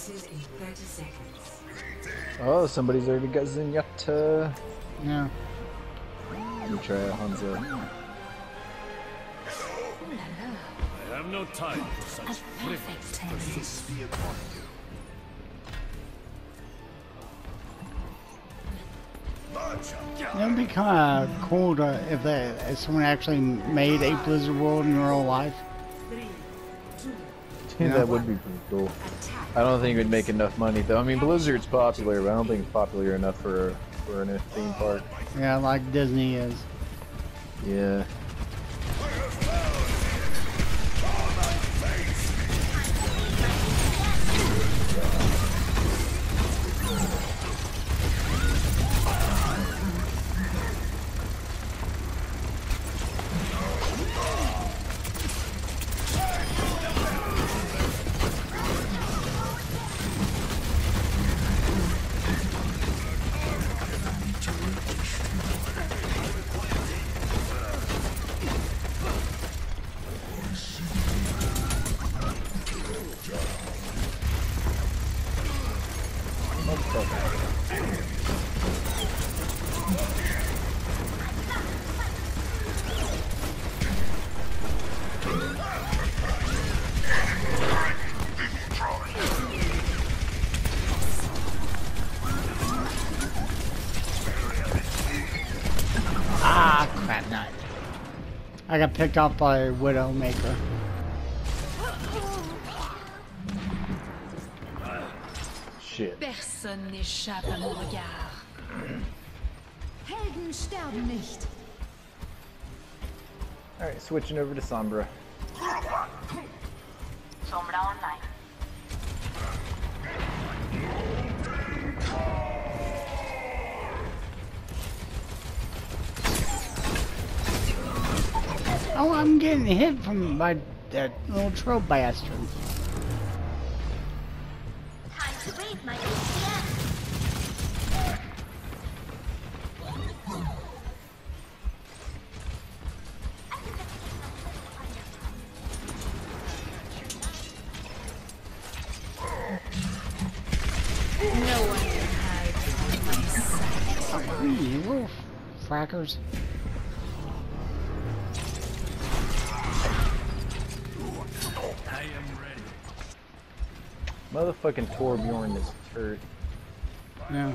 commences in 30 seconds. Oh, somebody's already got Zenyatta. Yeah. Let me try Hanzo. I have no time for such frivolous It'd be kind of cool to if, they, if someone actually made a Blizzard World in real life. Three, two, Yeah, that would be pretty cool. I don't think it would make enough money though. I mean, Blizzard's popular, but I don't think it's popular enough for for a theme park. Yeah, like Disney is. Yeah. I got picked off by Widowmaker. Shit. Personne n'échappe à mon regard. Helden sterben nicht. All right, switching over to Sombra. Sombra getting hit from by that little troll bastard. Time to wait, my ATM. No one can hide from my sight. You little frackers. I am ready. Motherfucking Torbjorn is hurt. Yeah.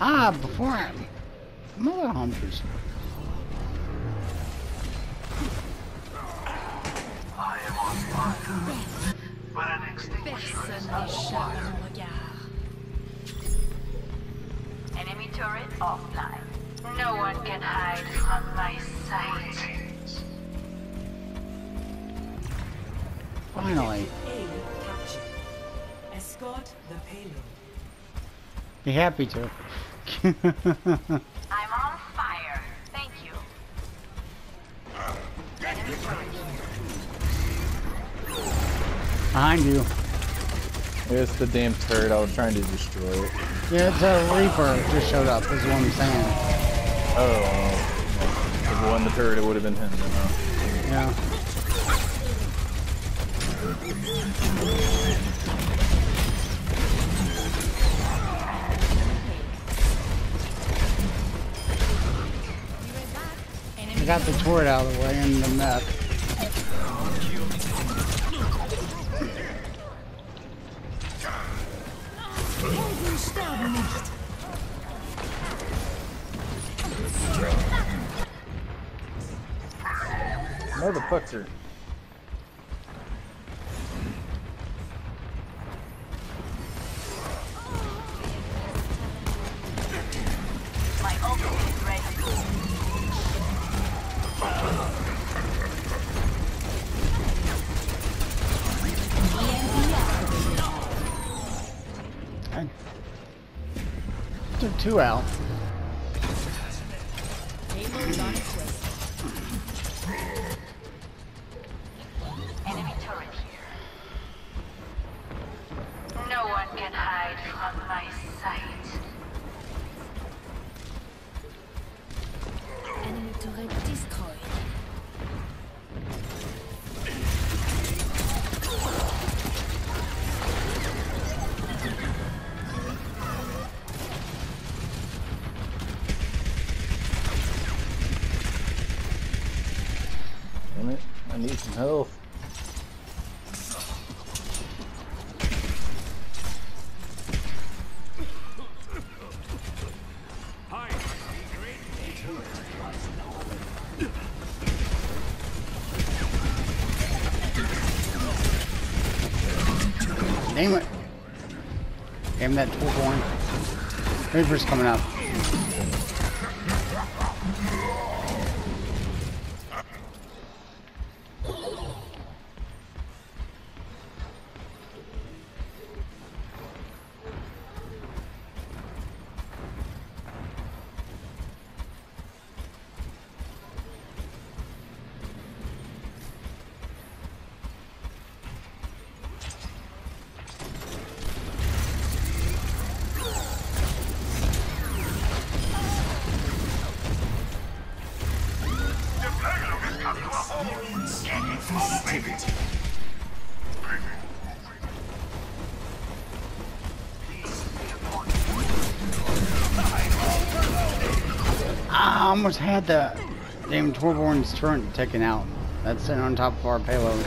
Ah, before I... Mother hunters. Personne n'échappe à mon regard. Enemy turret offline. No one can hide from my sight. Finally. A captured. Escort the payload. Be happy to. I'm on fire. Thank you. Behind you. It's the damn turret. I was trying to destroy it. Yeah, it's a Reaper just showed up, is what I'm saying. Oh. If it wasn't the turret, it would have been him. You know? Yeah. got the turret out of the way and the mech. Motherfucker. Two out. Enemy turret here. Damn that tool horn. Reaper's coming up. Almost had the damn Torbjorn's turret taken out. That's sitting on top of our payload.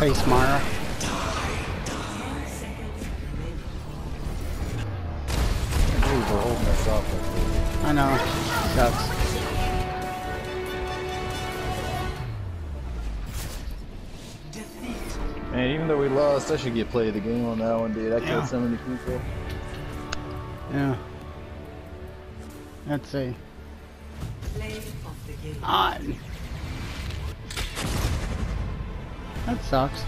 Face, Mara. Ten seconds remaining. I believe we're holding this off like this. I know. Sucks. Man, even though we lost, I should get play of the game on that one, dude. I Yeah. killed so many people. Yeah. Let's see. Sucks.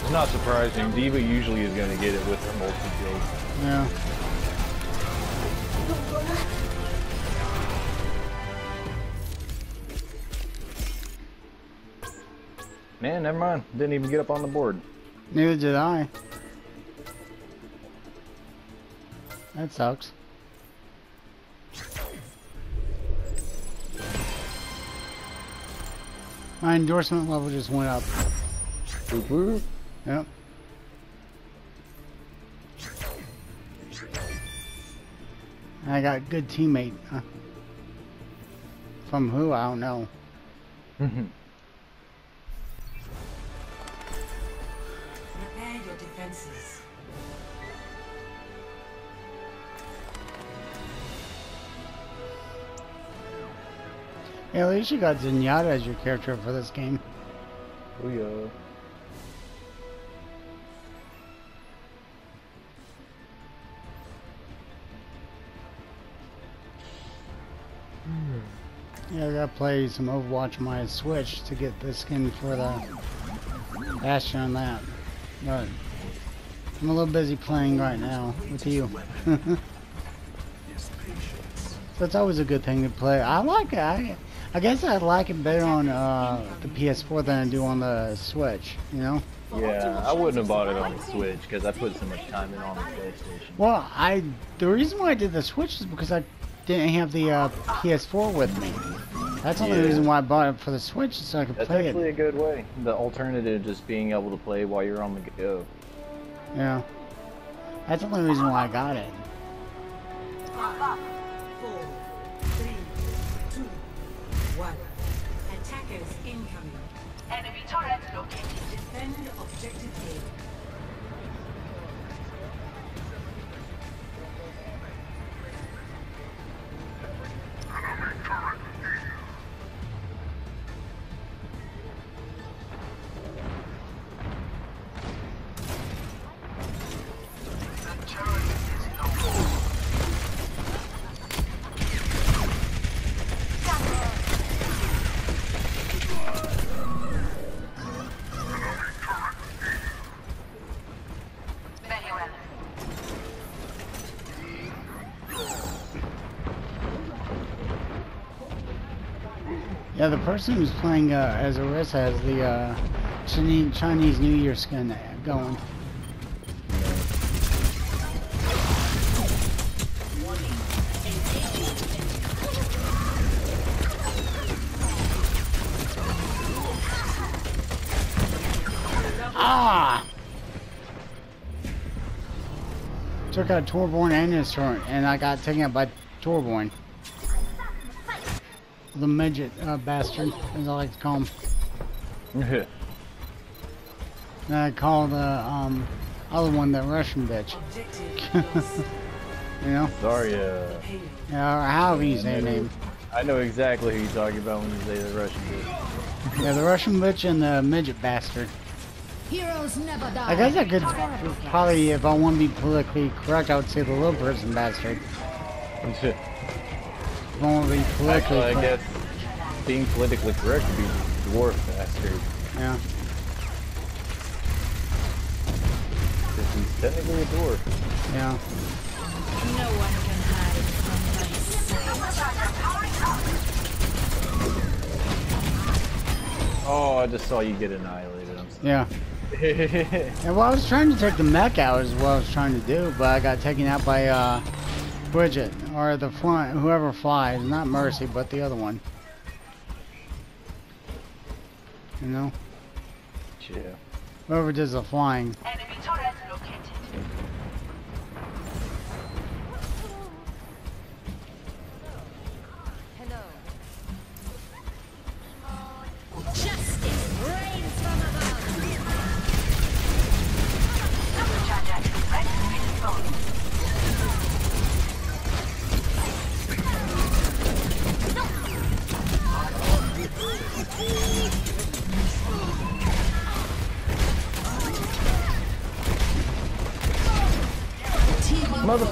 It's not surprising. D.Va usually is going to get it with her multi kills. Yeah. Man, never mind. Didn't even get up on the board. Neither did I. That sucks. My endorsement level just went up. Boop, boop. Yep. I got a good teammate. Uh, From who? I don't know. Prepare your defenses. At least you got Zenyatta as your character for this game. Booyah. Hmm. Yeah, I gotta play some Overwatch on my Switch to get the skin for the Bastion on that. But I'm a little busy playing right now with you. so it's always a good thing to play. I like it. I, I guess I like it better on uh, the PS4 than I do on the Switch. You know. Yeah, I wouldn't have bought it on the Switch because I put so much time in on the PlayStation. Well, I the reason why I did the Switch is because I didn't have the uh, PS4 with me. That's the only Yeah. reason why I bought it for the Switch, so I could That's play actually a good way. The alternative just being able to play while you're on the go. Yeah. That's the only reason why I got it. Enemy turret located. Defend objective A. Very Yeah, the person who's playing uh, as Orisa has the uh, Chinese, Chinese New Year skin going. Ah! Took out Torbjorn and his turret, and I got taken out by Torbjorn. The midget uh, bastard, as I like to call him. And I call the um, other one the Russian bitch. You know? Zarya. Yeah, or however you say her name. I know exactly who you're talking about when you say the Russian bitch. Yeah, the Russian bitch and the midget bastard. Heroes never die. I guess I could probably, if I want to be politically correct, I would say the little person bastard. If I to be politically Actually, I correct. guess being politically correct would be dwarf bastard. Yeah. Because he's technically a dwarf. Yeah. No one can hide from my. Oh, I just saw you get annihilated. I'm Yeah. sorry. Yeah, well, I was trying to take the mech out is what I was trying to do, but I got taken out by uh, Bridget or the fly, whoever flies, not Mercy, but the other one. You know, yeah. whoever does the flying. Enemy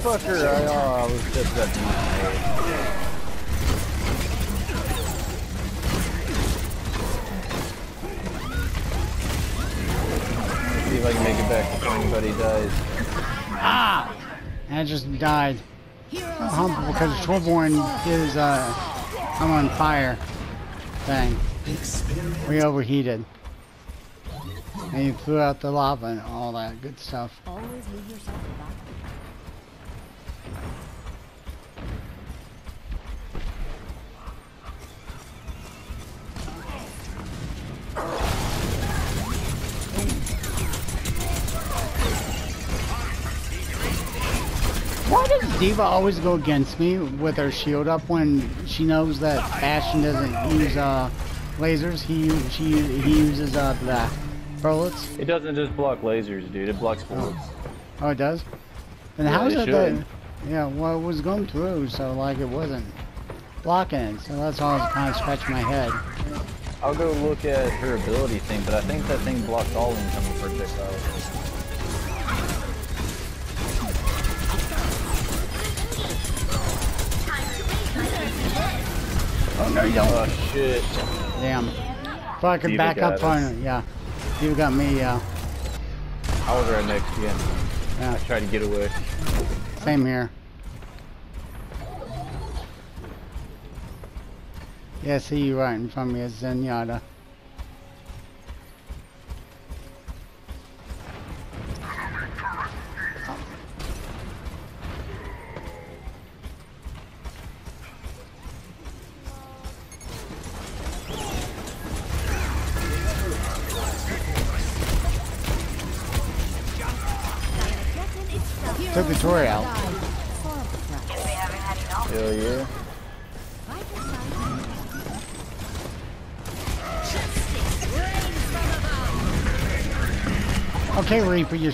Motherfucker, I, oh, I was just about to use my aid. See if I can make it back before anybody dies. Ah! And I just died. Heroes Humble never because die. Torbjorn is uh, I'm on fire thing. We overheated. And you threw out the lava and all that good stuff. D.Va always go against me with her shield up when she knows that Bastion doesn't use uh, lasers? He she he uses uh, the bullets. It doesn't just block lasers, dude. It blocks bullets. Oh, it does. Then Yeah, how is it that? Yeah, well, it was going through, so like it wasn't blocking it. So that's why I was kind of scratching my head. I'll go look at her ability thing, but I think that thing blocks all incoming projectiles. No, you don't. Oh shit. Damn. If I could D.Va back up on it, yeah. You got me, yeah. I was right next to you. Yeah, I tried to get away. same here. Yeah, see you right in front of me, it's Zenyatta.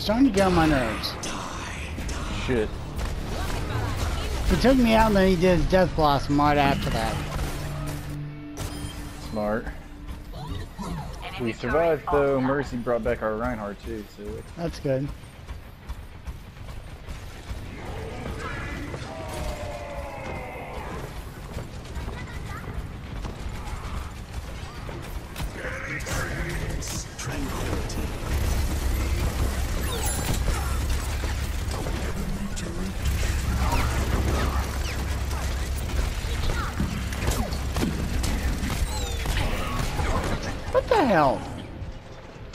Starting to get on my nerves. Shit. He took me out and then he did his Death Blossom right after that. Smart. We survived though. Mercy brought back our Reinhardt too, so That's good. What hell?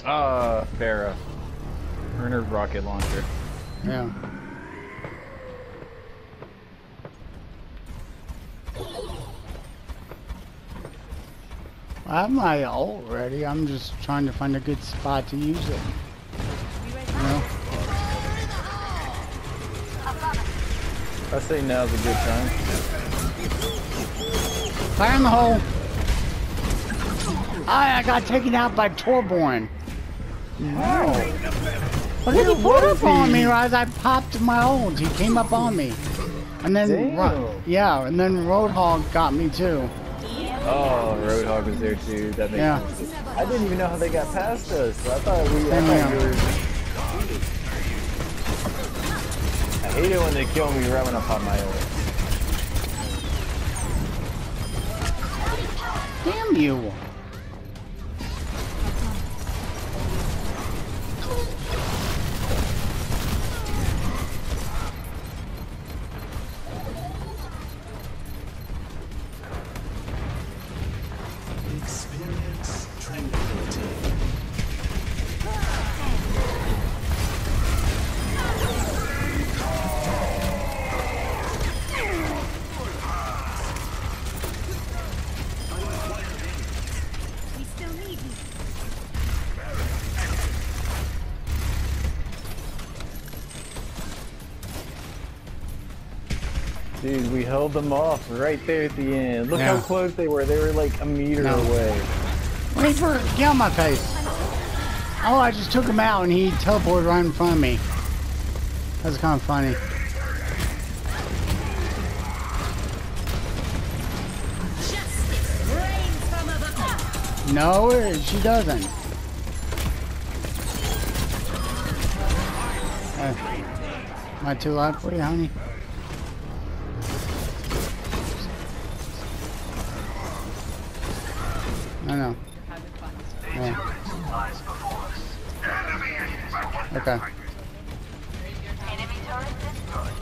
uh Pharah. And her rocket launcher. Yeah. I have my ult ready. I'm just trying to find a good spot to use it. You know? I say now's a good time. Fire in the hole. I, I got taken out by Torbjorn. Look at he pulled up on me as I popped my ult. He came up on me. And then, Ro- yeah, and then Roadhog got me too. Oh, Roadhog was there too. That makes Yeah. sense. I didn't even know how they got past us. I thought we. I thought we were. I hate it when they kill me right when I pop my ult. Damn you. Held them off right there at the end. Look Yeah. how close they were. They were like a meter No. away. Wait for get on my face. Oh, I just took him out and he teleported right in front of me. That's kind of funny. Justice reigns from above. No, she doesn't. Uh, am I too loud for you, honey? No, no. Yeah. Okay. Enemy turret destroyed.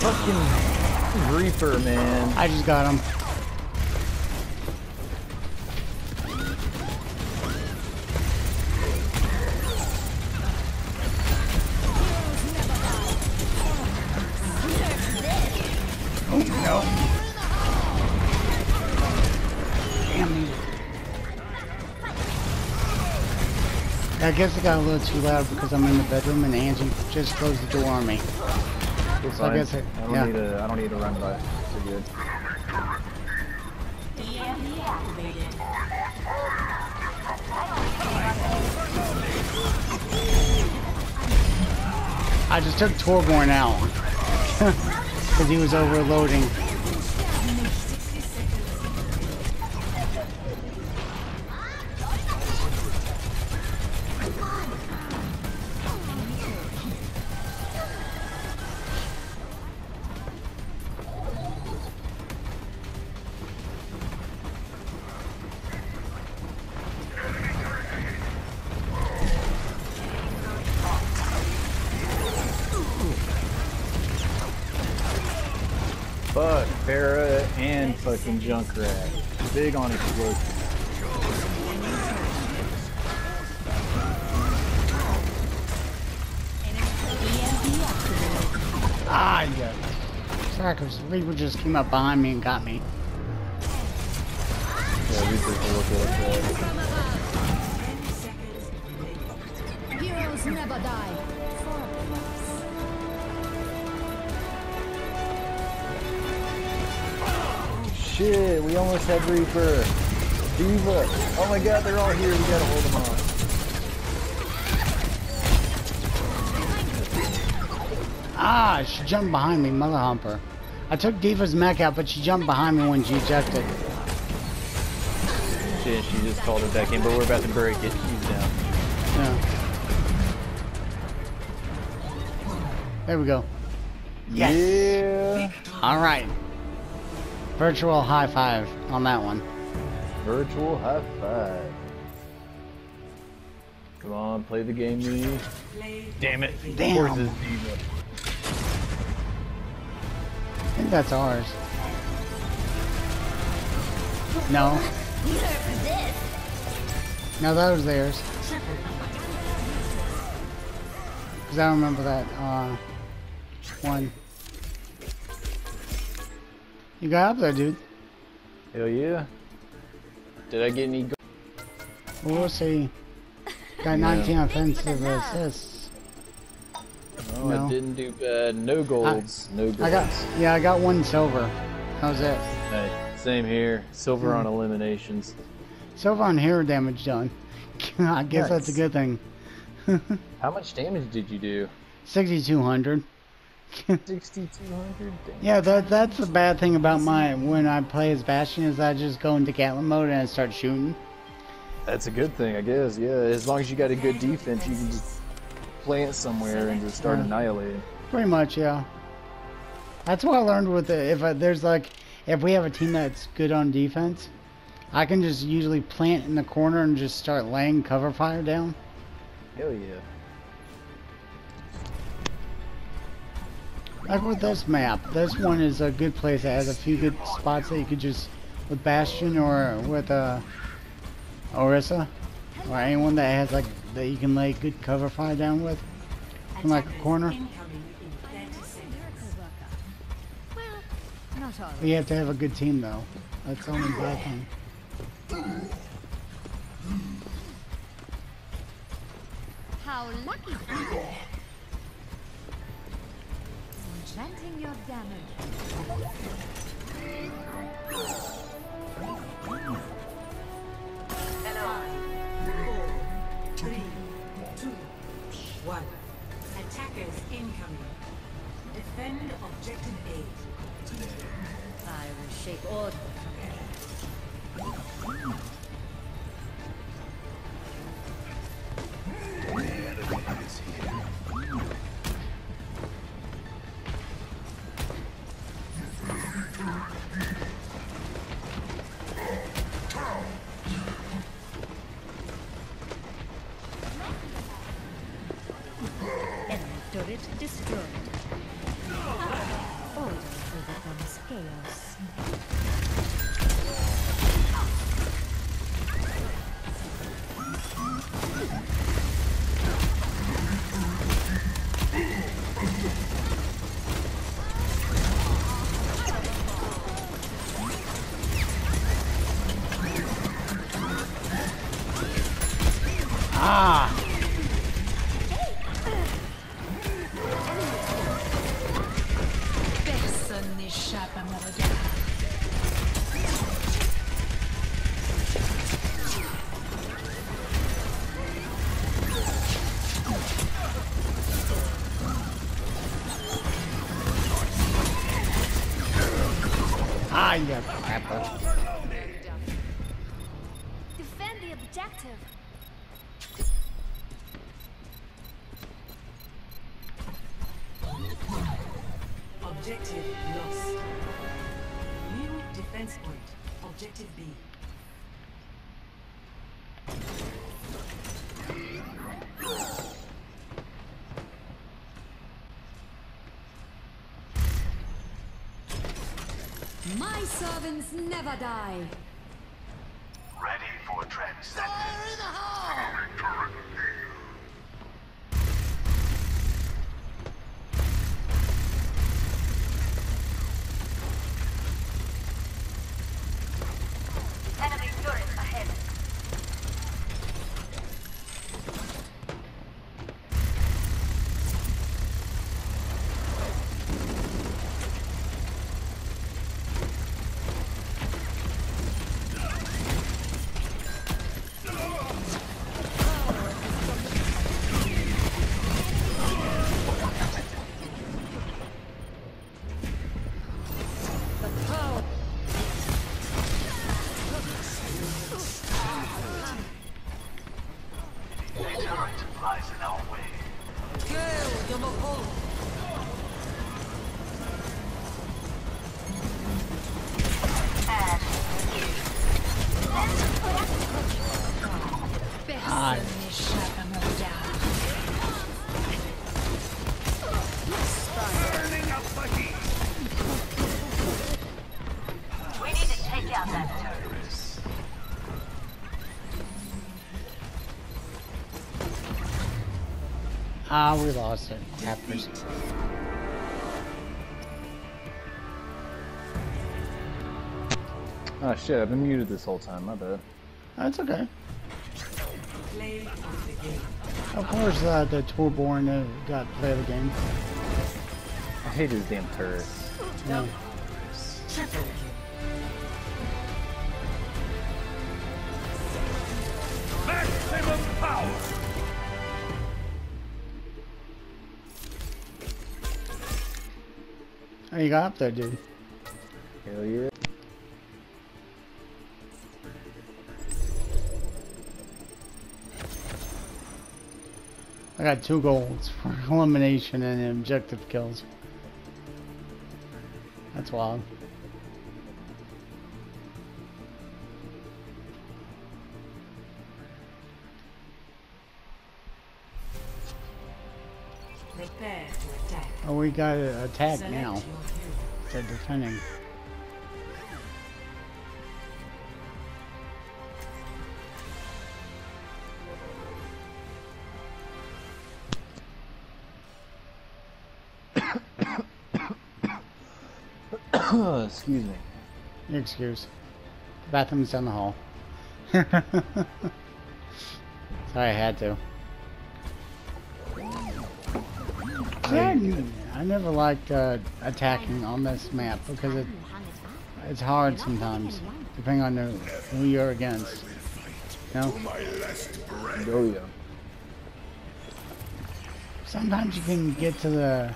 Fucking Reaper, man. I just got him. Guess it got a little too loud because I'm in the bedroom and Angie just closed the door on me. It's So I guess it- I don't yeah. need a. I don't need to run by. We're good. EMP. I just took Torbjorn out because he was overloading. Junkrat. Big on explosions. Ah, yeah. Sorry, because Reaper just came up behind me and got me. Yeah, we took a look at that. Heroes never die. Shit, we almost had Reaper. D.Va. Oh my god, they're all here. We gotta hold them on. Ah, she jumped behind me, mother humper. I took D.Va's mech out, but she jumped behind me when she ejected. Shit, she just called it back in, but we're about to break it. She's down. Yeah. There we go. Yes. Yeah. All right. Virtual high five on that one. Virtual high five. Come on, play the game, me. Damn it. Damn. Of course it's D.Va. I think that's ours. No. No, that was theirs. Because I remember that uh, one. You got up there, dude. Hell yeah. Did I get any go- Well, we'll see. Got 19 offensive assists. No, No. I didn't do bad. No golds. no golds. I got, yeah, I got one silver. How's it? Hey, same here. Silver on eliminations. Silver on hero damage done. I guess that's a good thing. How much damage did you do? 6,200. 6,200? Yeah, that that's the bad thing about my when I play as Bastion is I just go into Gatling mode and I start shooting. That's a good thing, I guess. Yeah, as long as you got a good defense, you can just plant somewhere and just start Yeah. annihilating. Pretty much, yeah. That's what I learned with it. If I, there's like, if we have a team that's good on defense, I can just usually plant in the corner and just start laying cover fire down. Hell yeah. Like with this map, this one is a good place that has a few good spots that you could just, with Bastion or with uh, Orisa, or anyone that has like, that you can lay good cover fire down with, from like a corner. incoming in 30 seconds. Miracle worker. Well. But you have to have a good team though. That's only bad thing. How lucky for you. Enchanting your damage. Four, three, two, one. Attackers incoming. Defend objective A. I will shake all. Ah, you crapper. Defend the objective. Objective lost. New defense point. Objective B. My servants never die. Ready for transcendence. Enemy Ah, we lost it. Happers. Oh shit, I've been muted this whole time, my bad. That's okay. Of the game. Of course, uh, the Torbjorn uh, got to play the game. I hate his damn turrets. Yeah. Triple kill. Maximum power. Oh, you got up there, dude. Hell yeah. I got two goals for elimination and objective kills. That's wild. We got to attack Select now. your. They're defending. Excuse me. Your excuse. Bathroom's down the hall. Sorry, I had to. Yeah, I, I never liked uh, attacking on this map because it, it's hard sometimes, depending on the, who you're against. You know? Oh yeah. Sometimes you can get to the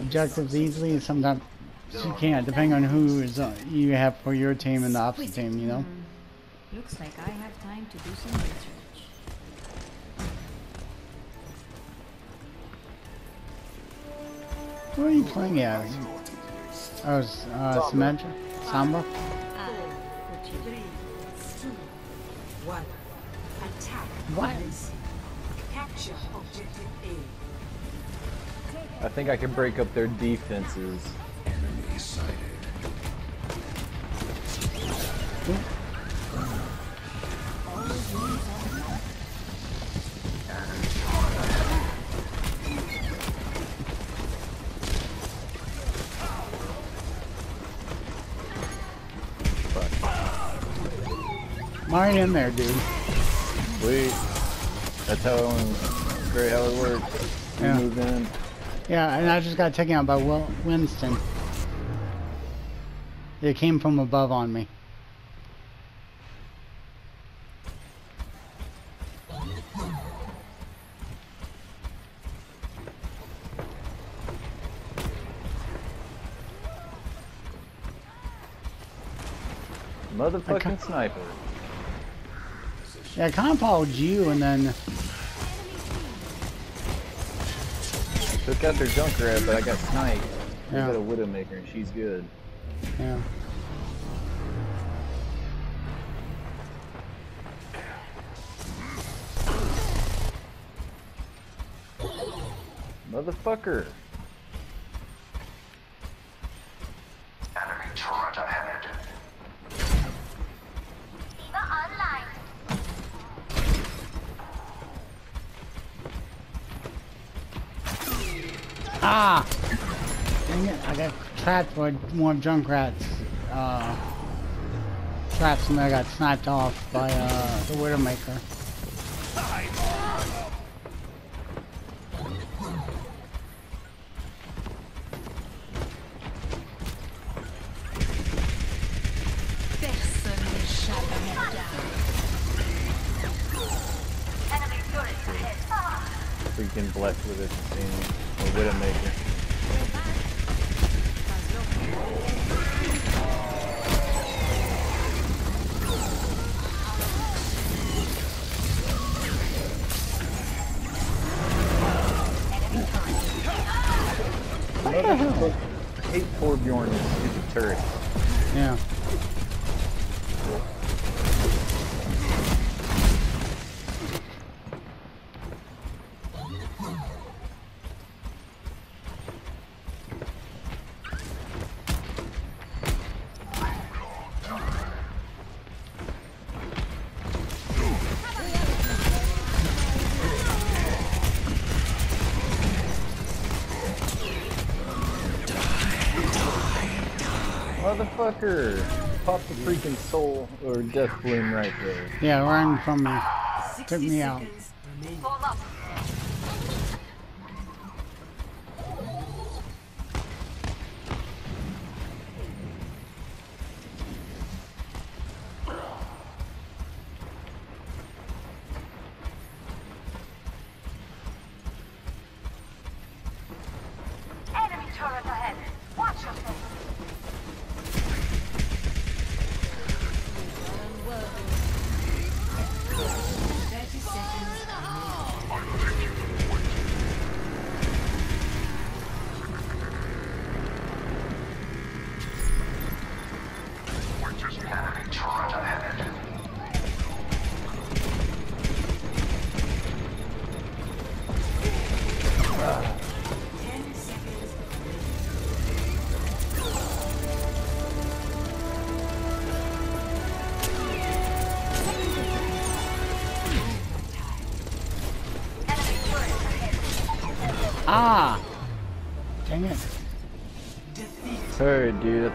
objectives easily, and sometimes you can't, depending on who is uh, you have for your team and the opposite team. You know. Looks like I have time to do some research. Who are you playing as? Oh, it's, uh, Symmetra? Samba? Put you Three, two, one. Attack. What? commencing. Capture objective A. I think I can break up their defenses. I'm in there, dude. Sweet. That's how it, great how it works. We Yeah. moved in. Yeah, and I just got taken out by Wil Winston. It came from above on me. Motherfucking sniper. Yeah, I kind of followed you, and then Took out their Junkrat, but I got sniped. Yeah. got a Widowmaker, and she's good. yeah. Motherfucker. Trapped by more Junkrats. Uh, traps and I got sniped off by uh, the Widowmaker. Hate Torbjorn and stupid turrets. Yeah. Death flame right there. Yeah, running from me. Took me out.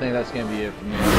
Think that's gonna be it for me.